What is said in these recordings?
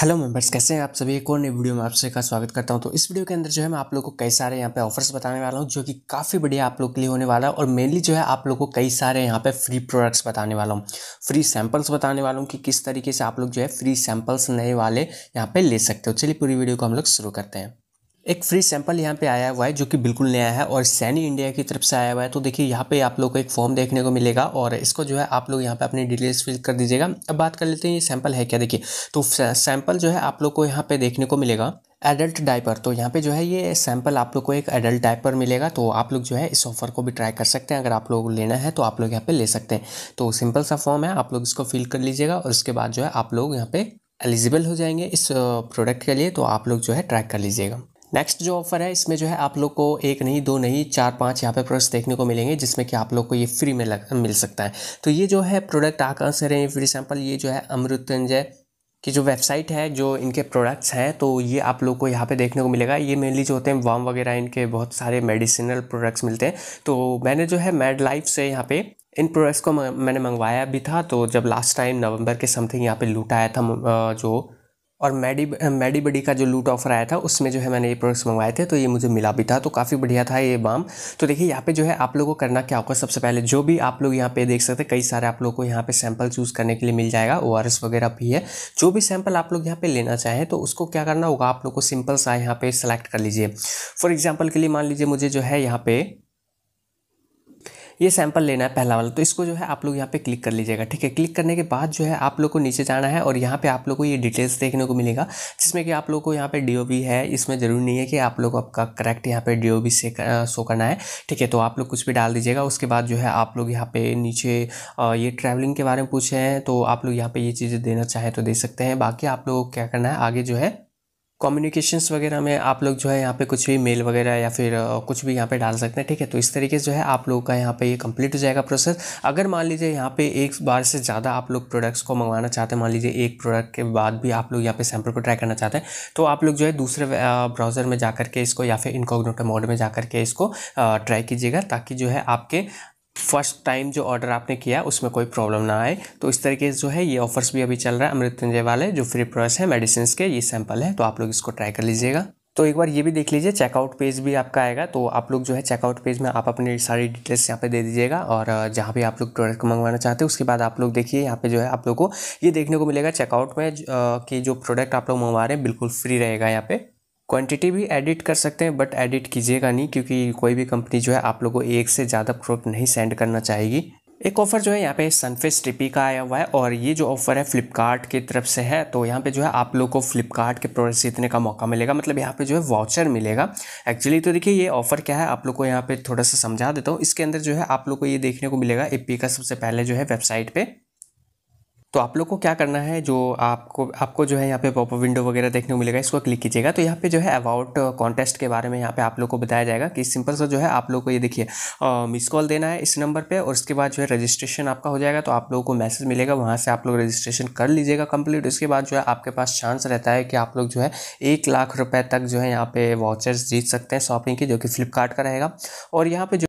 Hello members कैसे हैं आप सभी? एक और नई वीडियो में आप सभी का स्वागत करता हूँ। तो इस वीडियो के अंदर जो है मैं आप लोगों को कई सारे यहाँ पे ऑफर्स बताने वाला हूँ, जो कि काफ़ी बढ़िया आप लोग के लिए होने वाला है और मेनली जो है आप लोगों को कई सारे यहाँ पे फ्री प्रोडक्ट्स बताने वाला हूँ। फ्री सैम्पल्स बताने वाला हूँ कि किस तरीके से आप लोग जो है फ्री सैम्पल्स नए वाले यहाँ पर ले सकते हो। चलिए पूरी वीडियो को हम लोग शुरू करते हैं। एक फ्री सैंपल यहाँ पे आया हुआ है जो कि बिल्कुल नया है और सैनी इंडिया की तरफ़ से आया हुआ है। तो देखिए, यहाँ पे आप लोग को एक फॉर्म देखने को मिलेगा और इसको जो है आप लोग यहाँ पे अपनी डिटेल्स फिल कर दीजिएगा। अब बात कर लेते हैं ये सैंपल है क्या। देखिए तो सैंपल जो है आप लोग को यहाँ पे देखने को मिलेगा। एडल्ट डाइपर तो यहाँ पे जो है ये सैंपल आप लोग को एक एडल्ट डाइपर मिलेगा। तो आप लोग जो है इस ऑफ़र को भी ट्राई कर सकते हैं। अगर आप लोग लेना है तो आप लोग यहाँ पे ले सकते हैं। तो सिंपल सा फॉर्म है, आप लोग इसको फिल कर लीजिएगा और उसके बाद जो है आप लोग यहाँ पे एलिजिबल हो जाएँगे इस प्रोडक्ट के लिए। तो आप लोग जो है ट्रैक कर लीजिएगा। नेक्स्ट जो ऑफ़र है, इसमें जो है आप लोग को एक नहीं, दो नहीं, चार, पाँच यहाँ पे प्रोडक्ट्स देखने को मिलेंगे, जिसमें कि आप लोग को ये फ्री में लग, मिल सकता है। तो ये जो है प्रोडक्ट आ कहाँ से रहे हैं? फॉर एग्ज़ाम्पल ये जो है अमृतंजय की जो वेबसाइट है, जो इनके प्रोडक्ट्स हैं तो ये आप लोग को यहाँ पे देखने को मिलेगा। ये मेनली जो होते हैं वाम वगैरह, इनके बहुत सारे मेडिसिनल प्रोडक्ट्स मिलते हैं। तो मैंने जो है मेड लाइफ से यहाँ पे इन प्रोडक्ट्स को मैंने मंगवाया भी था तो जब लास्ट टाइम नवंबर के समथिंग यहाँ पे लूट आया था जो और मेडी मैडी बडी का जो लूट ऑफ़र आया था, उसमें जो है मैंने ये प्रोडक्ट्स मंगवाए थे तो ये मुझे मिला भी था तो काफ़ी बढ़िया था ये बाम तो देखिए, यहाँ पे जो है आप लोगों को करना क्या होगा, सबसे पहले जो भी आप लोग यहाँ पे देख सकते हैं, कई सारे आप लोग को यहाँ पे सैंपल चूज़ करने के लिए मिल जाएगा ओआरएस वगैरह भी है। जो भी सैंपल आप लोग यहाँ पर लेना चाहें तो उसको क्या करना होगा, आप लोग को सिंपल सा यहाँ पर सेलेक्ट कर लीजिए। फॉर एग्ज़ाम्पल के लिए मान लीजिए मुझे जो है यहाँ पे ये सैंपल लेना है पहला वाला। तो इसको जो है आप लोग यहाँ पे क्लिक कर लीजिएगा, ठीक है? क्लिक करने के बाद जो है आप लोग को नीचे जाना है और यहाँ पे आप लोग को ये डिटेल्स देखने को मिलेगा, जिसमें कि आप लोग को यहाँ पे डीओबी है। इसमें ज़रूरी नहीं है कि आप लोग आपका करेक्ट यहाँ पे डी से शो करना है, ठीक है? तो आप लोग कुछ भी डाल दीजिएगा। उसके बाद जो है आप लोग यहाँ पे नीचे ये ट्रैवलिंग के बारे में पूछे हैं तो आप लोग यहाँ पे ये चीज़ें देना चाहें तो दे सकते हैं। बाकी आप लोग क्या करना है, आगे जो है कम्युनिकेशंस वगैरह में आप लोग जो है यहाँ पे कुछ भी मेल वगैरह या फिर कुछ भी यहाँ पे डाल सकते हैं, ठीक है? तो इस तरीके से जो है आप लोगों का यहाँ पे ये कंप्लीट हो जाएगा प्रोसेस अगर मान लीजिए यहाँ पे एक बार से ज़्यादा आप लोग प्रोडक्ट्स को मंगवाना चाहते हैं, मान लीजिए एक प्रोडक्ट के बाद भी आप लोग यहाँ पे सैंपल को ट्राई करना चाहते हैं तो आप लोग जो है दूसरे ब्राउज़र में जा के इसको या फिर इनकोग्नोटो मोड में जा के इसको ट्राई कीजिएगा ताकि जो है आपके फ़र्स्ट टाइम जो ऑर्डर आपने किया, उसमें कोई प्रॉब्लम ना आए। तो इस तरीके से जो है, ये ऑफर्स भी अभी चल रहा है अमृत्युंजय वाले, जो फ्री प्रोडक्ट्स है मेडिसिन के, ये सैंपल है तो आप लोग इसको ट्राई कर लीजिएगा। तो एक बार ये भी देख लीजिए चेकआउट पेज भी आपका आएगा तो आप लोग जो है चेकआउट पेज में आप अपनी सारी डिटेल्स यहाँ पे दे दीजिएगा, और जहाँ भी आप लोग प्रोडक्ट मंगवाना चाहते हैं, उसके बाद आप लोग देखिए, यहाँ पे जो है, आप लोग को ये देखने को मिलेगा चेकआउट में कि जो प्रोडक्ट आप लोग मंगवा रहे हैं, बिल्कुल फ्री रहेगा यहाँ पे। क्वांटिटी भी एडिट कर सकते हैं बट एडिट कीजिएगा नहीं, क्योंकि कोई भी कंपनी जो है, आप लोगों को एक से ज़्यादा प्रोडक्ट नहीं सेंड करना चाहेगी। एक ऑफ़र जो है, यहाँ पे सनफेस टिपी का आया हुआ है, और ये जो ऑफ़र है फ्लिपकार्ट की तरफ़ से है तो यहाँ पे जो है, आप लोग को फ्लिपकार्ट के प्रोडक्ट जीतने का मौका मिलेगा। मतलब यहाँ पे जो है वाउचर मिलेगा। एक्चुअली तो देखिए, ये ऑफ़र क्या है, आप लोग को यहाँ पे थोड़ा सा समझा देता हूँ। इसके अंदर जो है, आप लोग को ये देखने को मिलेगा एपी का सबसे पहले जो है वेबसाइट पर तो आप लोग को क्या करना है, जो आपको आपको जो है यहाँ पे पॉप विंडो वगैरह देखने को मिलेगा, इसको क्लिक कीजिएगा। तो यहाँ पे जो है अबाउट कॉन्टेस्ट के बारे में यहाँ पे आप लोग को बताया जाएगा कि सिंपल सा जो है आप लोग को ये देखिए मिस कॉल देना है इस नंबर पे और उसके बाद जो है रजिस्ट्रेशन आपका हो जाएगा तो आप लोगों को मैसेज मिलेगा, वहाँ से आप लोग रजिस्ट्रेशन कर लीजिएगा कंप्लीट उसके बाद जो है आपके पास चांस रहता है कि आप लोग जो है एक लाख रुपये तक जो है यहाँ पे वाउचर्स जीत सकते हैं शॉपिंग की, जो कि फ्लिपकार्ट का रहेगा। और यहाँ पे जो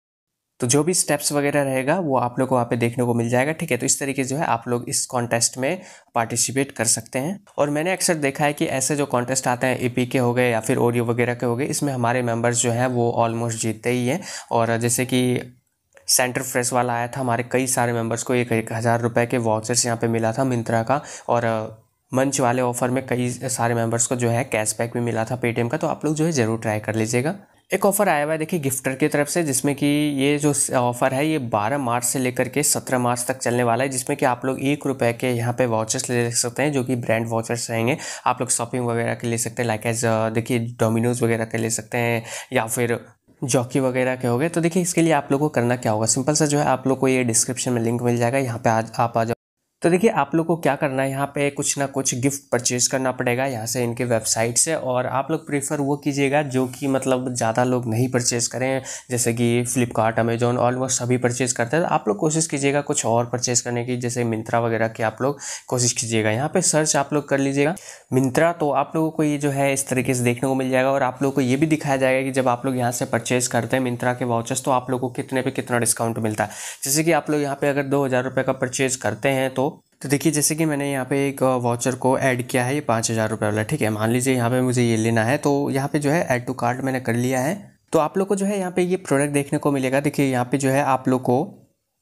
तो जो भी स्टेप्स वगैरह रहेगा, वो आप लोग को वहाँ पे देखने को मिल जाएगा, ठीक है? तो इस तरीके जो है, आप लोग इस कॉन्टेस्ट में पार्टिसिपेट कर सकते हैं। और मैंने अक्सर देखा है कि ऐसे जो कॉन्टेस्ट आते हैं ए के हो गए या फिर ओरियो वगैरह के हो गए, इसमें हमारे मेंबर्स जो हैं, वो ऑलमोस्ट जीतते ही हैं। और जैसे कि सेंटर फ्रेश वाला आया था, हमारे कई सारे मेंबर्स को एक एक हज़ार रुपये के वाउचर्स यहाँ पे मिला था मिंत्रा का। और मंच वाले ऑफ़र में कई सारे मेंबर्स को जो है कैशबैक भी मिला था पेटीएम का तो आप लोग जो है, ज़रूर ट्राई कर लीजिएगा। एक ऑफ़र आया हुआ है, देखिए, गिफ्टर की तरफ़ से, जिसमें कि ये जो ऑफ़र है, ये 12 मार्च से लेकर के 17 मार्च तक चलने वाला है, जिसमें कि आप लोग एक रुपए के यहाँ पे वाचर्स ले सकते हैं, जो कि ब्रांड वाचर्स रहेंगे। आप लोग शॉपिंग वगैरह के ले सकते हैं लाइक एज देखिए, डोमिनोज वगैरह के ले सकते हैं, या फिर जॉकी वगैरह के हो गए। तो देखिए, इसके लिए आप लोग को करना क्या होगा? सिंपल सा जो है, आप लोग को ये डिस्क्रिप्शन में लिंक मिल जाएगा, यहाँ पे आज आप आ जाओ तो देखिए, आप लोग को क्या करना है? यहाँ पे कुछ ना कुछ गिफ्ट परचेज करना पड़ेगा। यहाँ से इनके वेबसाइट से और आप लोग प्रीफर वो कीजिएगा जो कि मतलब ज़्यादा लोग नहीं परचेज़ करें। जैसे कि फ्लिपकार्ट, अमेजोन ऑलमोस्ट सभी परचेज़ करते हैं। तो आप लोग कोशिश कीजिएगा कुछ और परचेज़ करने की, जैसे मिंत्रा वगैरह की आप लोग कोशिश कीजिएगा। यहाँ पर सर्च आप लोग कर लीजिएगा मिंत्रा तो आप लोगों को ये जो है इस तरीके से देखने को मिल जाएगा और आप लोग को ये भी दिखाया जाएगा कि जब आप लोग यहाँ से परचेज़ करते हैं मिंत्रा के वाउचर्स तो आप लोग को कितने पर कितना डिस्काउंट मिलता है। जैसे कि आप लोग यहाँ पर अगर दो का परचेज़ करते हैं तो तो देखिए, जैसे कि मैंने यहाँ पे एक वाचर को ऐड किया है, ये पाँच हज़ार रुपये वाला, ठीक है? मान लीजिए यहाँ पे मुझे ये लेना है तो यहाँ पे जो है ऐड टू कार्ड मैंने कर लिया है। तो आप लोग को जो है यहाँ पे ये प्रोडक्ट देखने को मिलेगा। देखिए, यहाँ पे जो है आप लोग को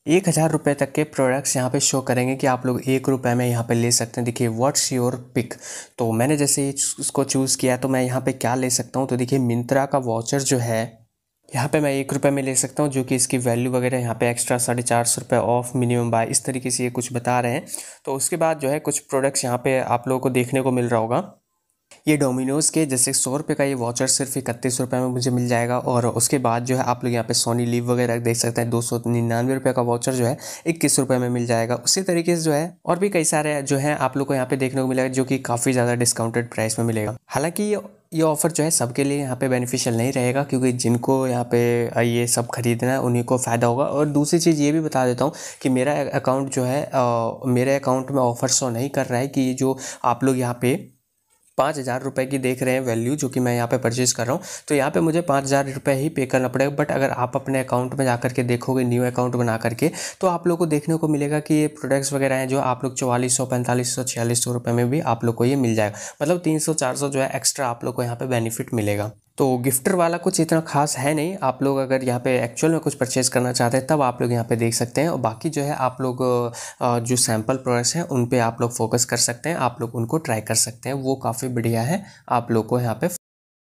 एक हज़ार रुपये तक के प्रोडक्ट्स यहाँ पे शो करेंगे कि आप लोग एक रुपये में यहाँ पे ले सकते हैं। देखिए व्हाट्स योर पिक तो मैंने जैसे इसको चूज़ किया तो मैं यहाँ पे क्या ले सकता हूँ? तो देखिए, मिंत्रा का वाचर जो है यहाँ पे मैं एक रुपये में ले सकता हूँ, जो कि इसकी वैल्यू वगैरह यहाँ पे एक्स्ट्रा साढ़े चार सौ रुपये ऑफ़ मिनिमम बाय इस तरीके से ये कुछ बता रहे हैं। तो उसके बाद जो है कुछ प्रोडक्ट्स यहाँ पे आप लोगों को देखने को मिल रहा होगा। ये डोमिनोज़ के जैसे सौ रुपये का ये वॉचर सिर्फ़ इकतीस रुपये में मुझे मिल जाएगा और उसके बाद जो है आप लोग यहाँ पे सोनी लीव वगैरह देख सकते हैं दो सौ निन्यानवे रुपये का वॉचर जो है इक्कीस रुपये में मिल जाएगा। उसी तरीके से जो है और भी कई सारे जो है आप लोग को यहाँ पे देखने को मिलेगा जो कि काफ़ी ज़्यादा डिस्काउंटेड प्राइस में मिलेगा। हालाँकि ये ऑफ़र जो है सबके लिए यहाँ पे बेनिफिशियल नहीं रहेगा क्योंकि जिनको यहाँ पे ये सब खरीदना है उन्हीं को फ़ायदा होगा। और दूसरी चीज़ ये भी बता देता हूँ कि मेरा अकाउंट जो है आ, मेरे अकाउंट में ऑफ़र शो नहीं कर रहा है कि जो आप लोग यहाँ पे पाँच हज़ार रुपये की देख रहे हैं वैल्यू जो कि मैं यहाँ पे परचेज़ कर रहा हूँ। तो यहाँ पे मुझे पाँच हज़ार रुपये ही पे करना पड़ेगा। बट अगर आप अपने अकाउंट में जा करके देखोगे न्यू अकाउंट बना करके तो आप लोग को देखने को मिलेगा कि ये प्रोडक्ट्स वगैरह हैं जो आप लोग चौवालीस सौ, पैंतालीस सौ, छियालीस सौ रुपये में भी आप लोग को ये मिल जाएगा। मतलब तीन सौ, चार सौ जो है एक्स्ट्रा आप लोग को यहाँ पर बेनिफिट मिलेगा। तो गिफ्टर वाला कुछ इतना खास है नहीं। आप लोग अगर यहाँ पे एक्चुअल में कुछ परचेज़ करना चाहते हैं, तब आप लोग यहाँ पे देख सकते हैं। और बाकी जो है, आप लोग जो सैंपल प्रोडक्ट्स हैं, उन पे आप लोग फोकस कर सकते हैं। आप लोग उनको ट्राई कर सकते हैं। वो काफ़ी बढ़िया है। आप लोग को यहाँ पे